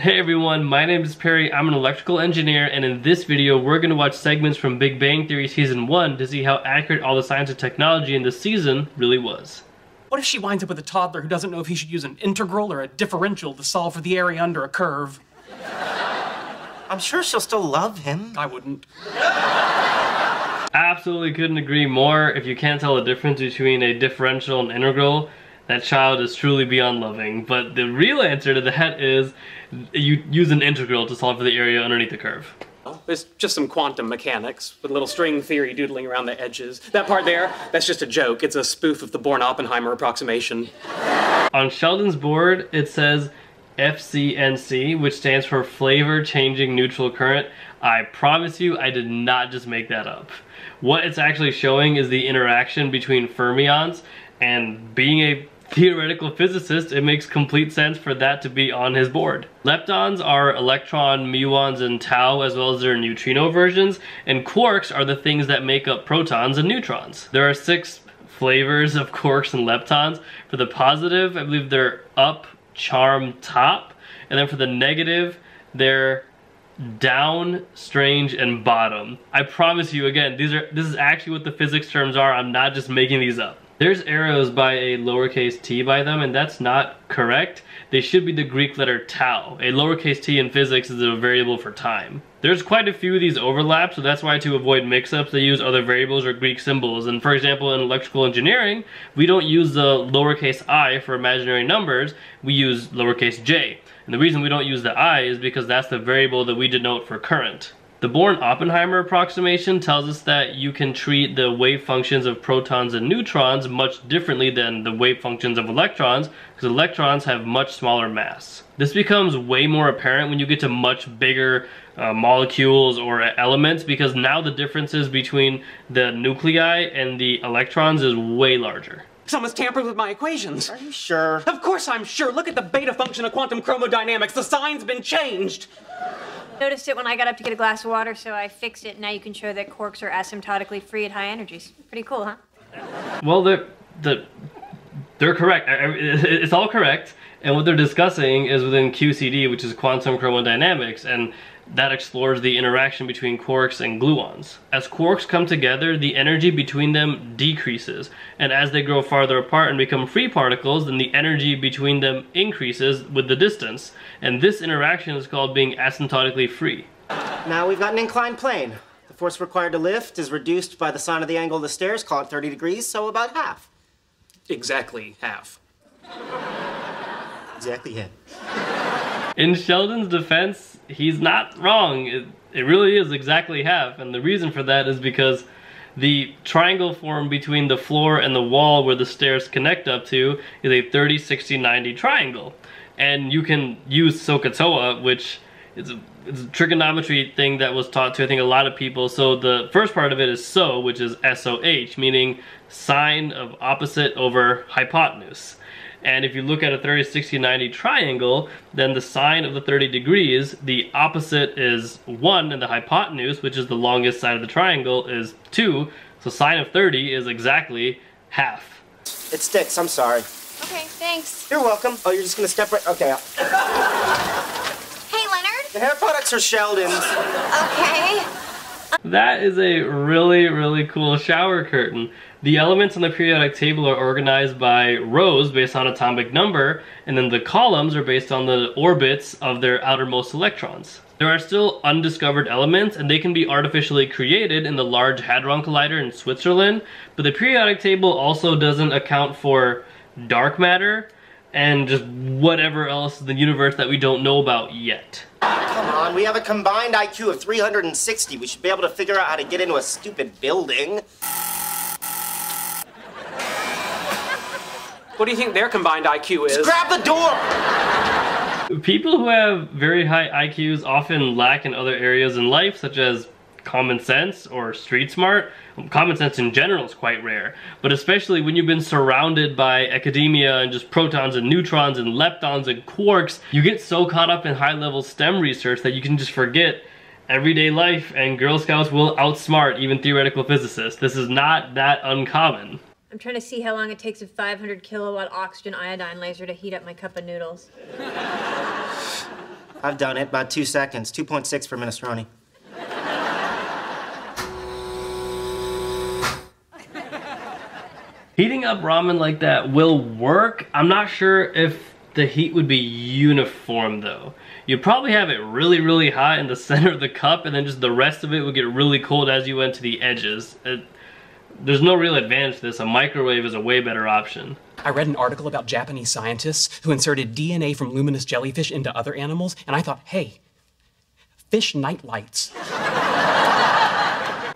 Hey everyone, my name is Pary, I'm an electrical engineer, and in this video we're going to watch segments from Big Bang Theory Season 1 to see how accurate all the science and technology in the season really was. What if she winds up with a toddler who doesn't know if he should use an integral or a differential to solve for the area under a curve? I'm sure she'll still love him. I wouldn't. Absolutely couldn't agree more. If you can't tell the difference between a differential and integral, that child is truly beyond loving. But the real answer to that is you use an integral to solve for the area underneath the curve. It's just some quantum mechanics with a little string theory doodling around the edges. That part there, that's just a joke. It's a spoof of the Born-Oppenheimer approximation. On Sheldon's board, it says FCNC, which stands for Flavor Changing Neutral Current. I promise you, I did not just make that up. What it's actually showing is the interaction between fermions, and being a theoretical physicist, it makes complete sense for that to be on his board. Leptons are electron, muons, and tau, as well as their neutrino versions, and quarks are the things that make up protons and neutrons. There are six flavors of quarks and leptons. For the positive, I believe they're up, charm, top, and then for the negative, they're down, strange, and bottom. I promise you, again, these are this is actually what the physics terms are. I'm not just making these up. There's arrows by a lowercase t by them, and that's not correct. They should be the Greek letter tau. A lowercase t in physics is a variable for time. There's quite a few of these overlaps, so that's why to avoid mix-ups, they use other variables or Greek symbols. And for example, in electrical engineering, we don't use the lowercase i for imaginary numbers, we use lowercase j. And the reason we don't use the i is because that's the variable that we denote for current. The Born-Oppenheimer approximation tells us that you can treat the wave functions of protons and neutrons much differently than the wave functions of electrons because electrons have much smaller mass. This becomes way more apparent when you get to much bigger uh, molecules or elements because now the differences between the nuclei and the electrons is way larger. Someone's tampered with my equations. Are you sure? Of course I'm sure. Look at the beta function of quantum chromodynamics. The sign's been changed. Noticed it when I got up to get a glass of water, so I fixed it. Now you can show that quarks are asymptotically free at high energies. Pretty cool, huh? Well, they're, they're correct. It's all correct. And what they're discussing is within QCD, which is quantum chromodynamics, and that explores the interaction between quarks and gluons. As quarks come together, the energy between them decreases, and as they grow farther apart and become free particles, then the energy between them increases with the distance, and this interaction is called being asymptotically free. Now we've got an inclined plane. The force required to lift is reduced by the sine of the angle of the stairs, call it 30 degrees, so about half. Exactly half. Exactly half. In Sheldon's defense, he's not wrong. It, it really is exactly half, and the reason for that is because the triangle formed between the floor and the wall where the stairs connect up to is a 30, 60, 90 triangle. And you can use SOHCAHTOA, which is a, it's a trigonometry thing that was taught to, I think, a lot of people. So the first part of it is SO, which is SOH, meaning sine of opposite over hypotenuse. And if you look at a 30, 60, 90 triangle, then the sine of the 30 degrees, the opposite is 1, and the hypotenuse, which is the longest side of the triangle, is 2. So sine of 30 is exactly half. It sticks, I'm sorry. Okay, thanks. You're welcome. Oh, you're just gonna step right, okay. Hey, Leonard. The hair products are Sheldon's. Okay. That is a really, really cool shower curtain. The elements on the periodic table are organized by rows based on atomic number, and then the columns are based on the orbits of their outermost electrons. There are still undiscovered elements, and they can be artificially created in the Large Hadron Collider in Switzerland, but the periodic table also doesn't account for dark matter, and just whatever else in the universe that we don't know about yet. Come on, we have a combined IQ of 360. We should be able to figure out how to get into a stupid building. What do you think their combined IQ is? Grab the door! People who have very high IQs often lack in other areas in life, such as common sense or street smart. Common sense in general is quite rare, but especially when you've been surrounded by academia and just protons and neutrons and leptons and quarks, you get so caught up in high level STEM research that you can just forget everyday life and Girl Scouts will outsmart even theoretical physicists. This is not that uncommon. I'm trying to see how long it takes a 500 kilowatt oxygen iodine laser to heat up my cup of noodles. I've done it, about two seconds. 2.6 for minestrone. Heating up ramen like that will work. I'm not sure if the heat would be uniform though. You'd probably have it really, really hot in the center of the cup and then just the rest of it would get really cold as you went to the edges. It, there's no real advantage to this. A microwave is a way better option. I read an article about Japanese scientists who inserted DNA from luminous jellyfish into other animals, and I thought, hey, fish night lights.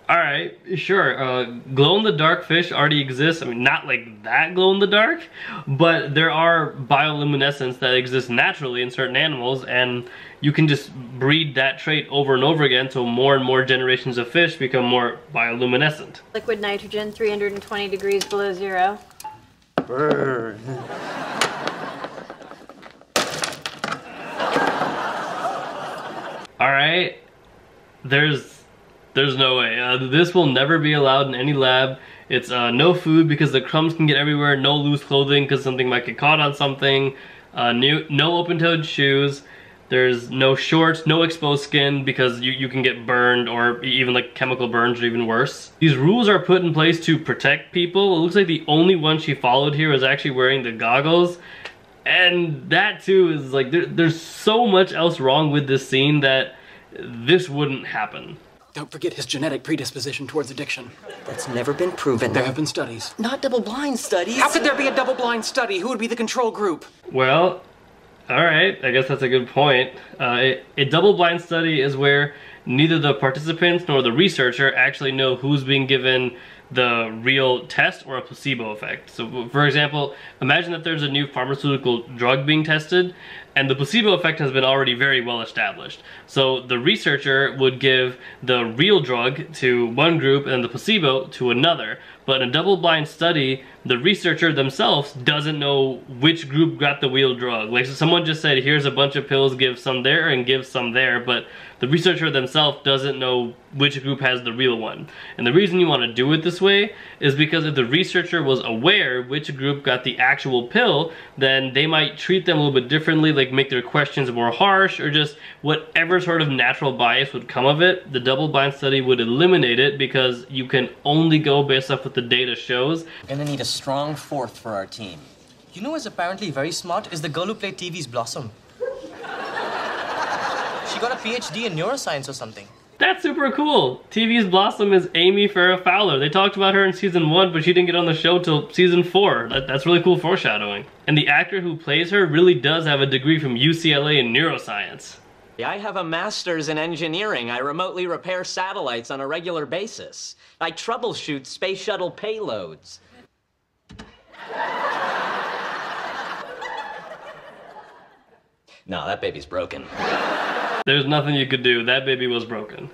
All right, sure. Uh, glow in the dark fish already exists. I mean, not like that glow in the dark, but there are bioluminescence that exists naturally in certain animals, and you can just breed that trait over and over again so more and more generations of fish become more bioluminescent. Liquid nitrogen, 320 degrees below zero. Brr. All right, there's there's no way. Uh, this will never be allowed in any lab. It's uh, no food because the crumbs can get everywhere. No loose clothing because something might get caught on something. Uh, new, no open-toed shoes. There's no shorts, no exposed skin because you, you can get burned or even like chemical burns or even worse. These rules are put in place to protect people. It looks like the only one she followed here was actually wearing the goggles. And that too is like, there, there's so much else wrong with this scene that this wouldn't happen. Don't forget his genetic predisposition towards addiction. That's never been proven. There have been studies. Not double-blind studies. How could there be a double-blind study? Who would be the control group? Well, all right, I guess that's a good point. Uh, a, a double-blind study is where neither the participants nor the researcher actually know who's being given the real test or a placebo effect. So for example, imagine that there's a new pharmaceutical drug being tested and the placebo effect has been already very well established. So the researcher would give the real drug to one group and the placebo to another. But in a double-blind study, the researcher themselves doesn't know which group got the real drug. Like so someone just said, here's a bunch of pills, give some there and give some there, but the researcher themselves doesn't know which group has the real one. And the reason you want to do it this way is because if the researcher was aware which group got the actual pill, then they might treat them a little bit differently, like make their questions more harsh, or just whatever sort of natural bias would come of it, the double-blind study would eliminate it because you can only go based off what the data shows. Gonna need a strong fourth for our team. You know who's apparently very smart is the girl who played TV's Blossom. she got a PhD in neuroscience or something. That's super cool. TV's Blossom is Amy Farrah Fowler. They talked about her in season one, but she didn't get on the show till season four. That, that's really cool foreshadowing. And the actor who plays her really does have a degree from UCLA in neuroscience. I have a master's in engineering. I remotely repair satellites on a regular basis. I troubleshoot space shuttle payloads. no, that baby's broken. There's nothing you could do. That baby was broken.